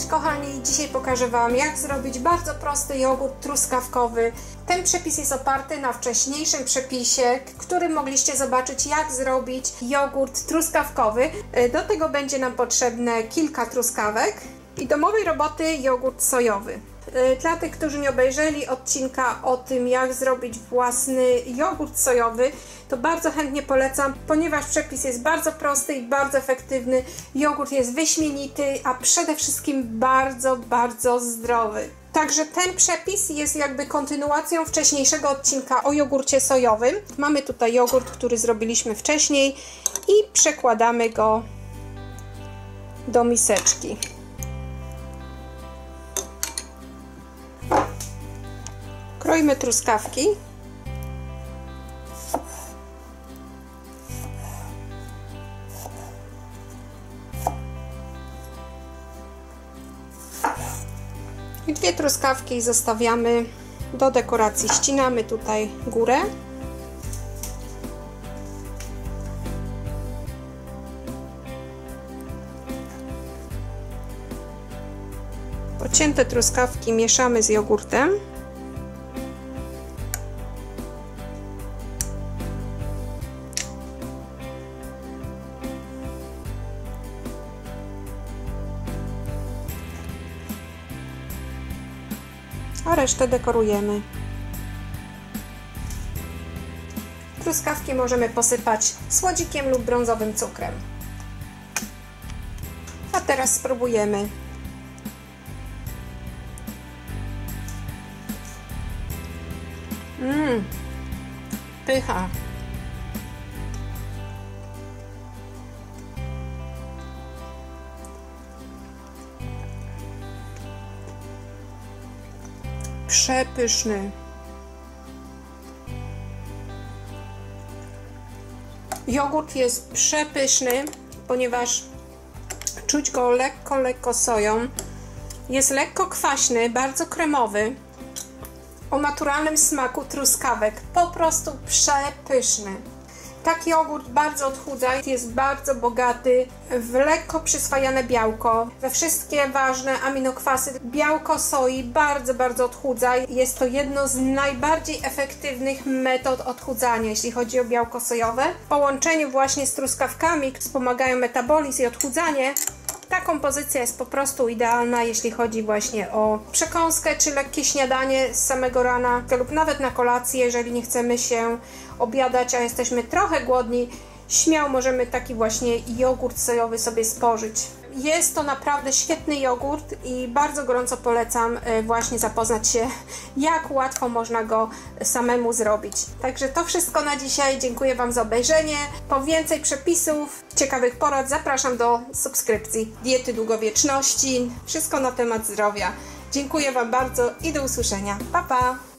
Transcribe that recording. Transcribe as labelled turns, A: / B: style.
A: cześć kochani! Dzisiaj pokażę Wam jak zrobić bardzo prosty jogurt truskawkowy. Ten przepis jest oparty na wcześniejszym przepisie, w którym mogliście zobaczyć jak zrobić jogurt truskawkowy. E, do tego będzie nam potrzebne kilka truskawek i domowej roboty jogurt sojowy. E, dla tych, którzy nie obejrzeli odcinka o tym, jak zrobić własny jogurt sojowy, to bardzo chętnie polecam, ponieważ przepis jest bardzo prosty i bardzo efektywny. Jogurt jest wyśmienity, a przede wszystkim bardzo, bardzo zdrowy. Także ten przepis jest jakby kontynuacją wcześniejszego odcinka o jogurcie sojowym. Mamy tutaj jogurt, który zrobiliśmy wcześniej i przekładamy go do miseczki. Kroimy truskawki. I dwie truskawki zostawiamy do dekoracji. Ścinamy tutaj górę. Pocięte truskawki mieszamy z jogurtem. A resztę dekorujemy. Truskawki możemy posypać słodzikiem lub brązowym cukrem. A teraz spróbujemy. Mmm, pycha. Przepyszny. Jogurt jest przepyszny, ponieważ czuć go lekko, lekko soją. Jest lekko kwaśny, bardzo kremowy. O naturalnym smaku truskawek. Po prostu przepyszny. Taki jogurt bardzo odchudza, jest bardzo bogaty w lekko przyswajane białko, we wszystkie ważne aminokwasy. Białko soi bardzo, bardzo odchudza. Jest to jedno z najbardziej efektywnych metod odchudzania, jeśli chodzi o białko sojowe. W połączeniu właśnie z truskawkami wspomagają metabolizm i odchudzanie. Ta kompozycja jest po prostu idealna, jeśli chodzi właśnie o przekąskę czy lekkie śniadanie z samego rana lub nawet na kolację, jeżeli nie chcemy się obiadać, a jesteśmy trochę głodni, śmiało możemy taki właśnie jogurt sojowy sobie spożyć. Jest to naprawdę świetny jogurt i bardzo gorąco polecam e, właśnie zapoznać się, jak łatwo można go samemu zrobić. Także to wszystko na dzisiaj. Dziękuję Wam za obejrzenie. Po więcej przepisów, ciekawych porad zapraszam do subskrypcji Diety Długowieczności. Wszystko na temat zdrowia. Dziękuję Wam bardzo i do usłyszenia. Pa, pa!